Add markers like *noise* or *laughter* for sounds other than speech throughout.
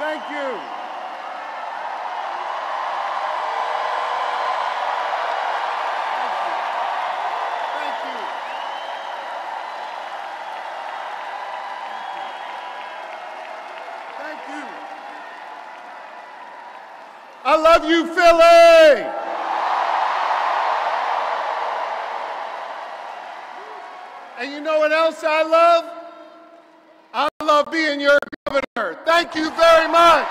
Thank you. Thank you. I love you, Philly. And you know what else I love? I love being your. Thank you very much.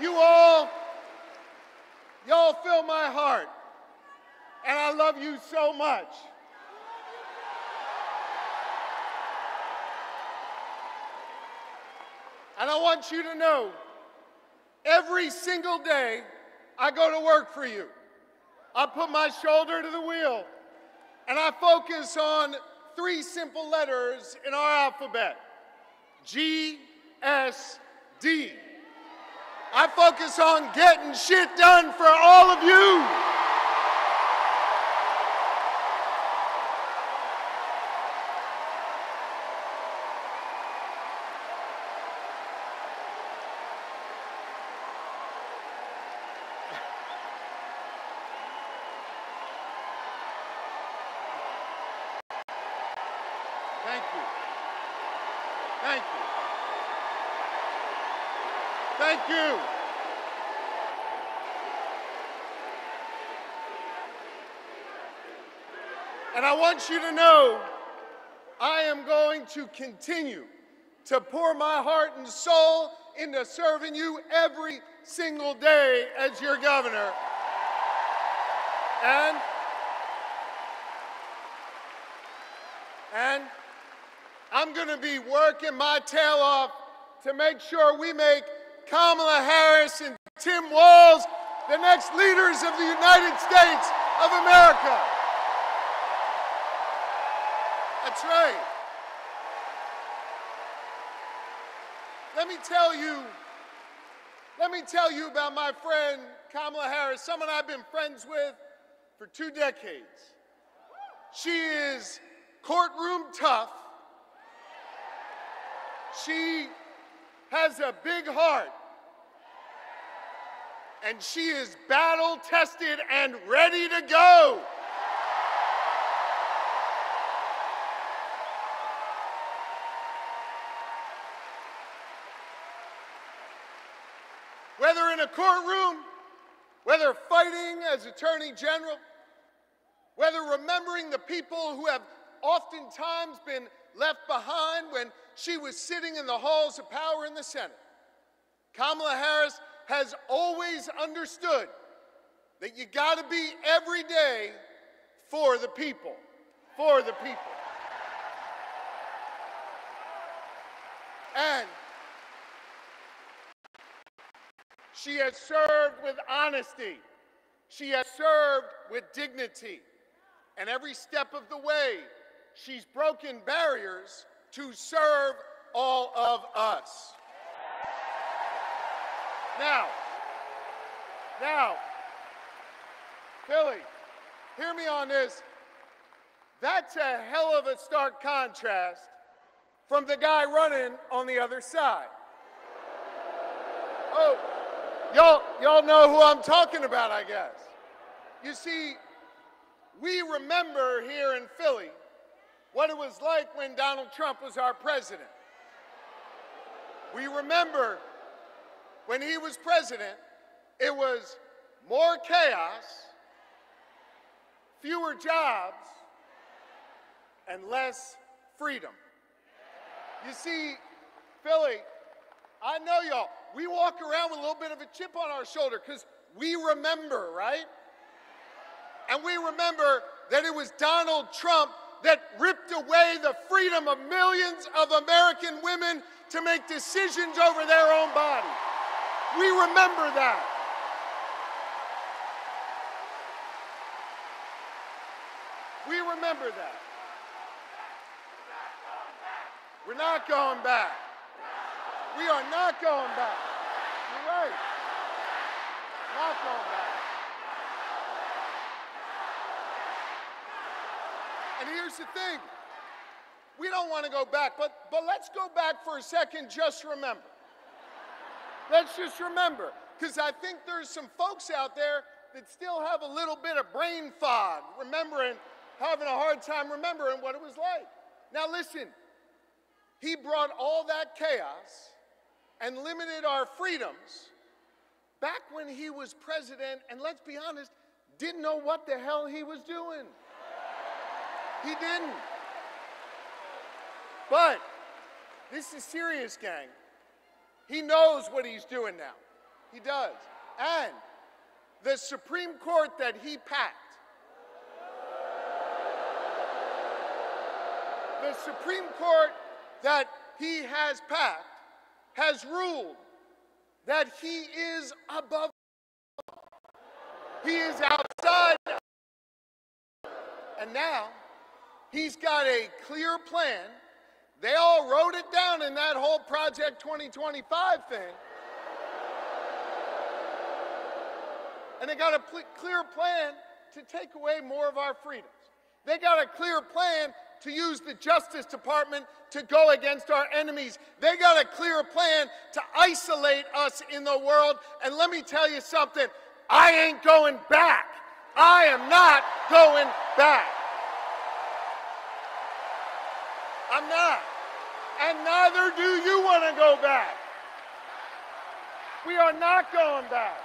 You all, y'all fill my heart. And I love you so much. And I want you to know every single day I go to work for you. I put my shoulder to the wheel and I focus on three simple letters in our alphabet G, S, D. I focus on getting shit done for all of you. Thank you. Thank you. Thank you. And I want you to know I am going to continue to pour my heart and soul into serving you every single day as your governor. And and I'm going to be working my tail off to make sure we make Kamala Harris and Tim Walz the next leaders of the United States of America. That's right. Let me tell you, let me tell you about my friend Kamala Harris, someone I've been friends with for two decades. She is courtroom tough. She has a big heart. And she is battle tested and ready to go. Whether in a courtroom, whether fighting as Attorney General, whether remembering the people who have oftentimes been left behind when she was sitting in the halls of power in the Senate. Kamala Harris has always understood that you got to be every day for the people, for the people. And she has served with honesty. She has served with dignity. And every step of the way, she's broken barriers to serve all of us. Now, now, Philly, hear me on this. That's a hell of a stark contrast from the guy running on the other side. Oh, y'all, y'all know who I'm talking about, I guess. You see, we remember here in Philly what it was like when Donald Trump was our president. We remember when he was president, it was more chaos, fewer jobs, and less freedom. You see, Philly, I know y'all, we walk around with a little bit of a chip on our shoulder because we remember, right? And we remember that it was Donald Trump that ripped away the freedom of millions of American women to make decisions over their own bodies. We remember that. We remember that. We're not going back. We are not going back. You're right. Not going back. And here's the thing we don't want to go back, but, but let's go back for a second, just remember. let's just remember, because I think there's some folks out there that still have a little bit of brain fog, remembering, having a hard time remembering what it was like. Now, listen, he brought all that chaos and limited our freedoms back when he was president, and let's be honest, didn't know what the hell he was doing. He didn't. But this is serious, gang. He knows what he's doing now. He does. And the Supreme Court that he packed, the Supreme Court that he has packed, has ruled that he is above. He is outside. And now he's got a clear plan. They all wrote it down in that whole Project 2025 thing. And they got a clear plan to take away more of our freedoms. They got a clear plan to use the Justice Department to go against our enemies. They got a clear plan to isolate us in the world. And let me tell you something I ain't going back. I am not going back. I'm not. And neither do you want to go back. We are not going back.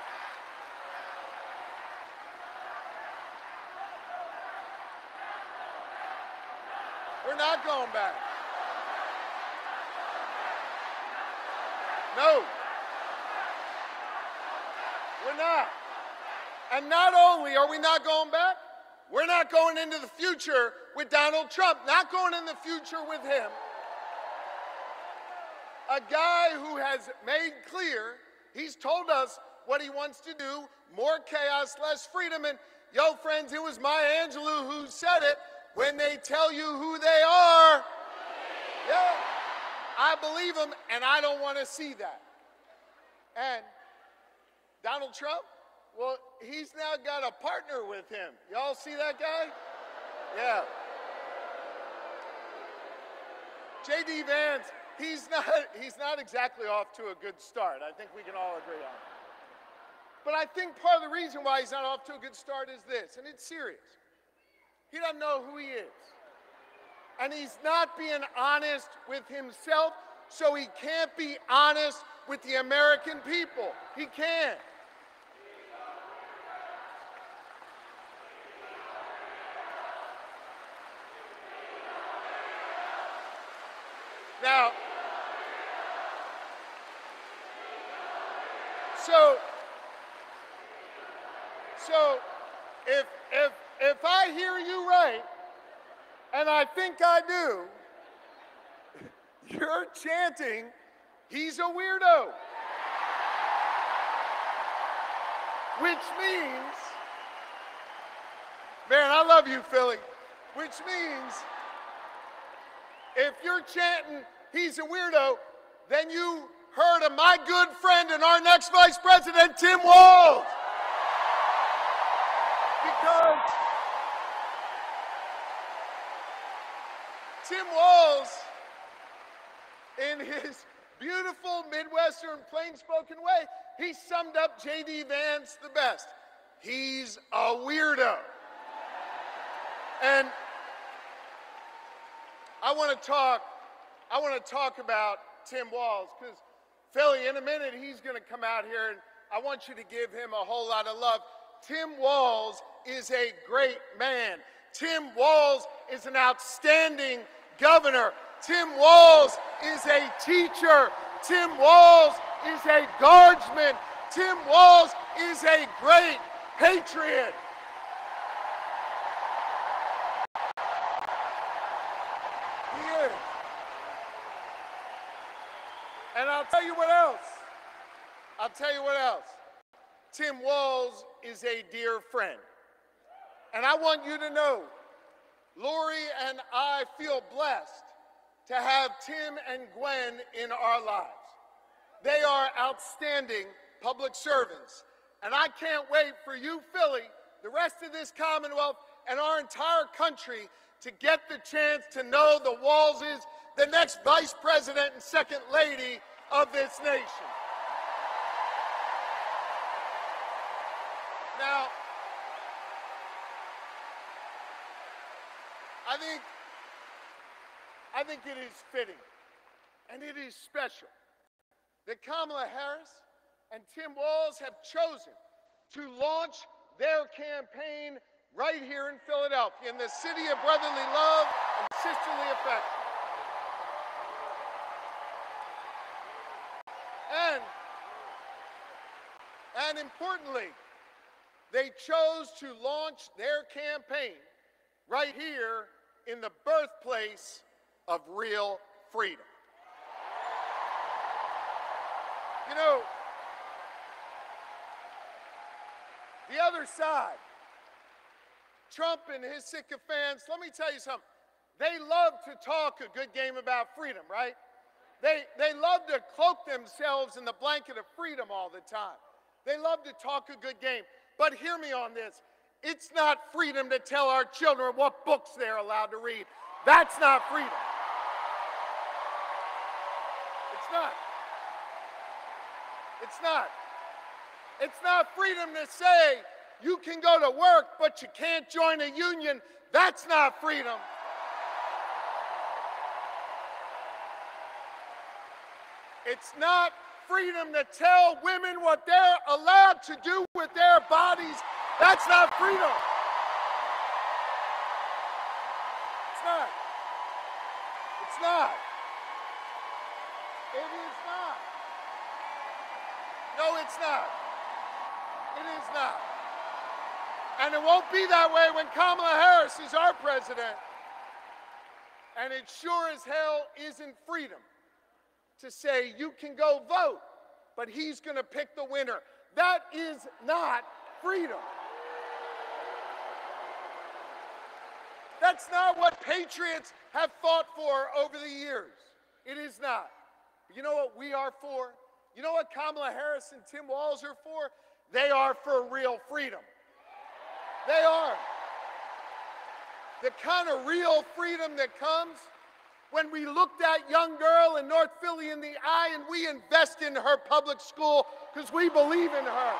We're not going back. No. We're not. And not only are we not going back, we're not going into the future with Donald Trump, not going in the future with him. A guy who has made clear, he's told us what he wants to do more chaos, less freedom. And yo, friends, it was Maya Angelou who said it when they tell you who they are. Yeah, I believe them, and I don't want to see that. And Donald Trump, well, he's now got a partner with him. Y'all see that guy? Yeah. J.D. Vance, he's not, he's not exactly off to a good start. I think we can all agree on that. But I think part of the reason why he's not off to a good start is this, and it's serious. He doesn't know who he is. And he's not being honest with himself, so he can't be honest with the American people. He can't. Now, so, so if, if, if I hear you right, and I think I do, *laughs* you're chanting, he's a weirdo. Which means, man, I love you, Philly. Which means, if you're chanting, he's a weirdo, then you heard of my good friend and our next vice president, Tim Walz. Because Tim Walz, in his beautiful Midwestern plain spoken way, he summed up J.D. Vance the best. He's a weirdo. And I want to talk, I want to talk about Tim Walz because Philly, in a minute, he's going to come out here and I want you to give him a whole lot of love. Tim Walz is a great man. Tim Walz is an outstanding governor. Tim Walz is a teacher. Tim Walz is a guardsman. Tim Walz is a great patriot. He is. And I'll tell you what else. I'll tell you what else. Tim Walz is a dear friend. And I want you to know, Lori and I feel blessed to have Tim and Gwen in our lives. They are outstanding public servants. And I can't wait for you, Philly, the rest of this Commonwealth, and our entire country to get the chance to know the Walzes, the next vice president and second lady of this nation. Now, I think, I think it is fitting and it is special that Kamala Harris and Tim Walz have chosen to launch their campaign right here in Philadelphia, in the city of brotherly love and sisterly affection. And, and importantly, they chose to launch their campaign right here in the birthplace of real freedom. You know, the other side, Trump and his sycophants, let me tell you something. They love to talk a good game about freedom, right? They, they love to cloak themselves in the blanket of freedom all the time. They love to talk a good game. But hear me on this. It's not freedom to tell our children what books they're allowed to read. That's not freedom. It's not. It's not. It's not freedom to say you can go to work, but you can't join a union. That's not freedom. It's not freedom to tell women what allowed to do with their bodies. That's not freedom. It's not. It's not. It is not. No, it's not. It is not. And it won't be that way when Kamala Harris is our president. And it sure as hell isn't freedom to say you can go vote, but he's going to pick the winner. That is not freedom. That's not what patriots have fought for over the years. It is not. You know what we are for? You know what Kamala Harris and Tim Walz are for? They are for real freedom. They are. The kind of real freedom that comes when we look that young girl in North Philly in the eye and we invest in her public school because we believe in her.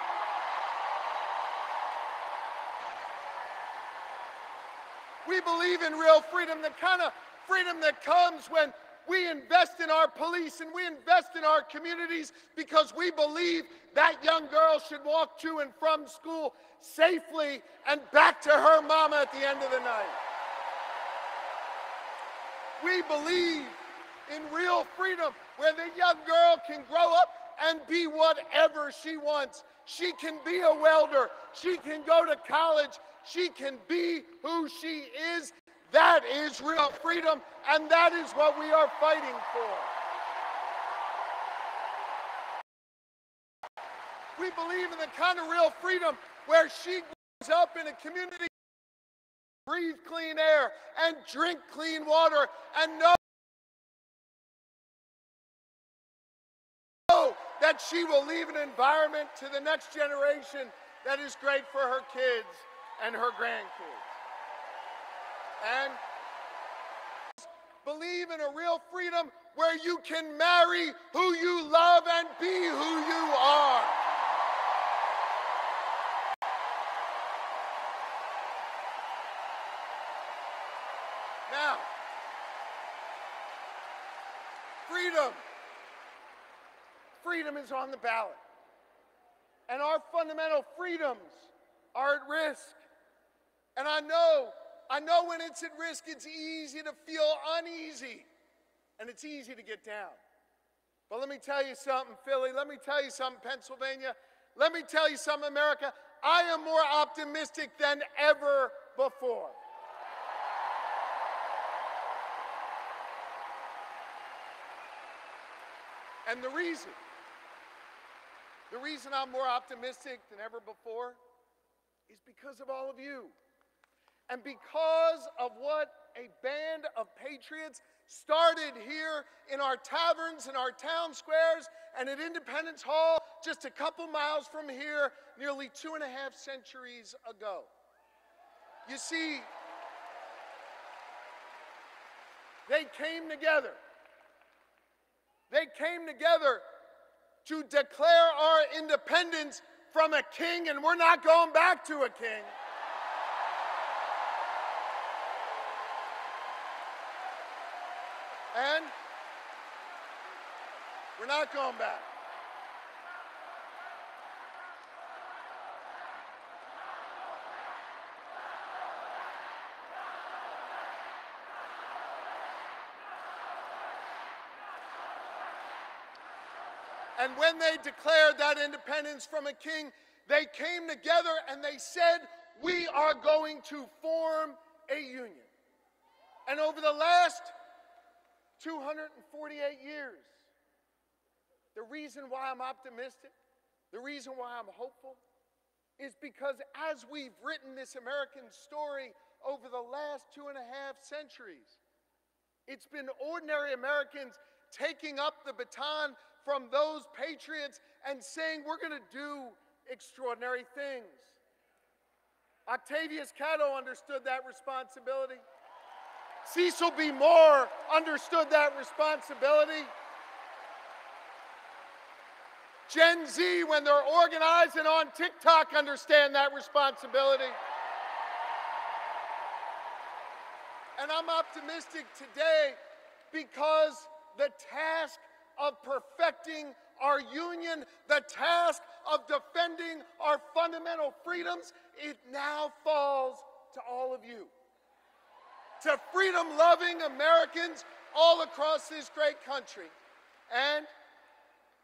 We believe in real freedom, the kind of freedom that comes when we invest in our police and we invest in our communities because we believe that young girl should walk to and from school safely and back to her mama at the end of the night. We believe in real freedom where the young girl can grow up and be whatever she wants. She can be a welder. She can go to college. She can be who she is. That is real freedom, and that is what we are fighting for. We believe in the kind of real freedom where she grows up in a community breathe clean air and drink clean water and know that she will leave an environment to the next generation that is great for her kids and her grandkids. And believe in a real freedom where you can marry who you love and be who you are. Freedom. Freedom is on the ballot. And our fundamental freedoms are at risk. And I know, I know when it's at risk, it's easy to feel uneasy and it's easy to get down. But let me tell you something, Philly. Let me tell you something, Pennsylvania. Let me tell you something, America. I am more optimistic than ever before. And the reason, the reason I'm more optimistic than ever before is because of all of you. And because of what a band of patriots started here in our taverns, in our town squares, and at Independence Hall, just a couple miles from here, nearly two and a half centuries ago. You see, they came together. They came together to declare our independence from a king, and we're not going back to a king. And we're not going back. And when they declared that independence from a king, they came together and they said, We are going to form a union. And over the last 248 years, the reason why I'm optimistic, the reason why I'm hopeful, is because as we've written this American story over the last two and a half centuries, it's been ordinary Americans taking up the baton from those patriots and saying, We're going to do extraordinary things. Octavius Catto understood that responsibility. Cecil B. Moore understood that responsibility. Gen Z, when they're organized and on TikTok, understand that responsibility. And I'm optimistic today because the task of perfecting our union, the task of defending our fundamental freedoms, it now falls to all of you. To freedom loving Americans all across this great country. And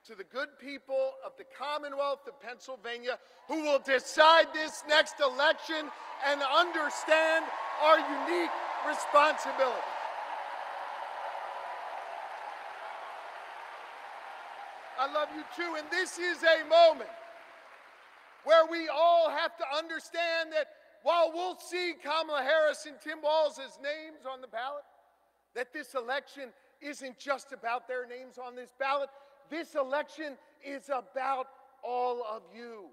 to the good people of the Commonwealth of Pennsylvania who will decide this next election and understand our unique responsibility. I love you too. And this is a moment where we all have to understand that while we'll see Kamala Harris and Tim Walz' names on the ballot, that this election isn't just about their names on this ballot. This election is about all of you.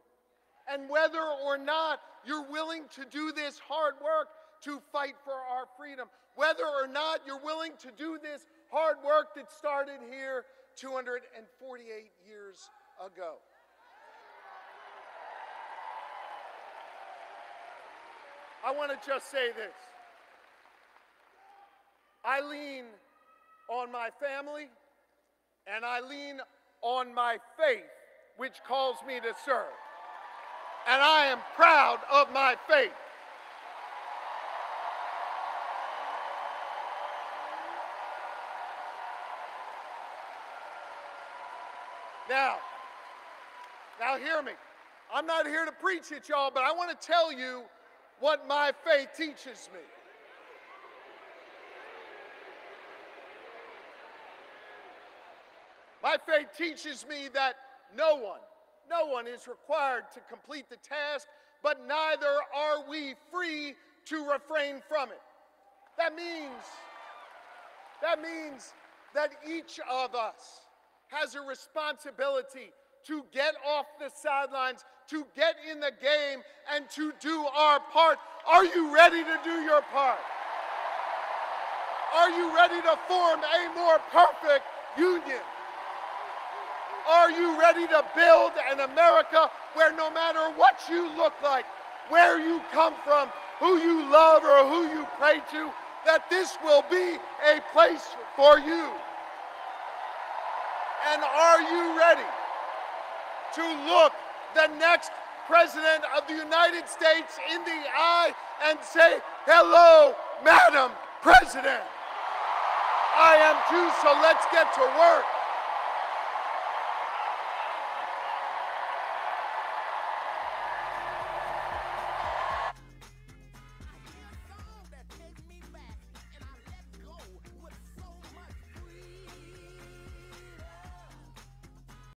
And whether or not you're willing to do this hard work to fight for our freedom, whether or not you're willing to do this hard work that started here 248 years ago. I want to just say this. I lean on my family and I lean on my faith, which calls me to serve. And I am proud of my faith. Now, now hear me. I'm not here to preach at y'all, but I want to tell you what my faith teaches me. My faith teaches me that no one, no one is required to complete the task, but neither are we free to refrain from it. That means, that means that each of us has a responsibility to get off the sidelines, to get in the game, and to do our part. Are you ready to do your part? Are you ready to form a more perfect union? Are you ready to build an America where no matter what you look like, where you come from, who you love or who you pray to, that this will be a place for you? And are you ready to look the next President of the United States in the eye and say, Hello, Madam President? I am too, so let's get to work.